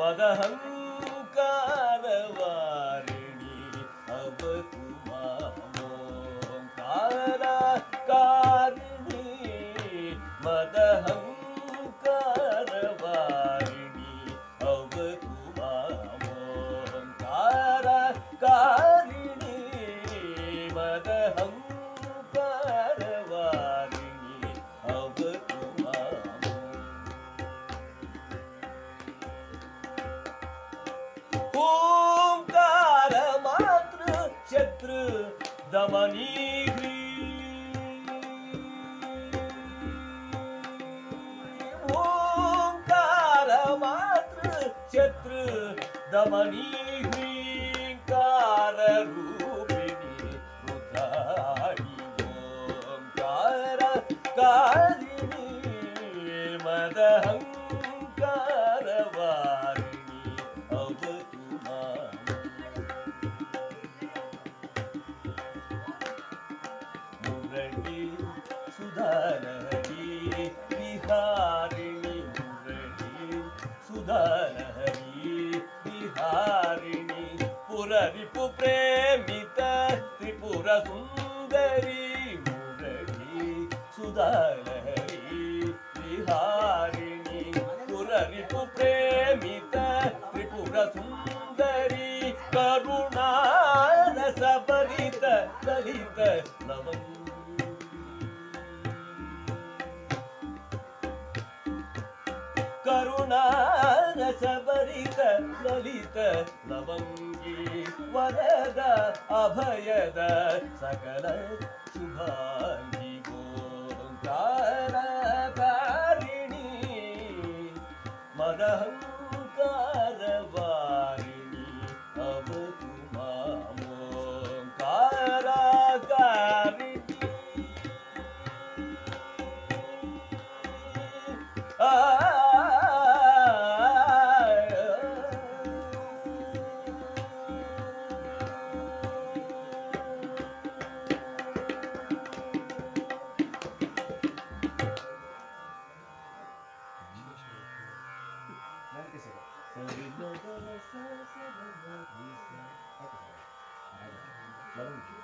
மகஹங்காரவாரி ओंकार मात्र क्षेत्र दमनी ओंकार मात्र क्षेत्र दमनी ಮುರಳಿ ಸುಧಾರಹರಿ ವಿಹಾರಿಣಿ ಮುರಳಿ ಸುಧಾರಹರಿ ವಿಹಾರಿಣಿ ಪುರರಿಪು ಪ್ರೇಮಿತ ತ್ರಿಪುರ ಸುಂದರಿ ಮುರಳಿ ಸುಧಾರಹರಿ ವಿಹಾರಿಣಿ ಪುರರಿಪು ಪ್ರೇಮಿತ ತ್ರಿಪುರ ಸುಂದರಿ ಕರುಣಾರಸ ಭರಿತ ಲಲಿತ ಲವಂಗ करुणा ललित लवङ्गी वद अभयद सकल शुभाङ्गी कारिणी मदम् ಸರಿ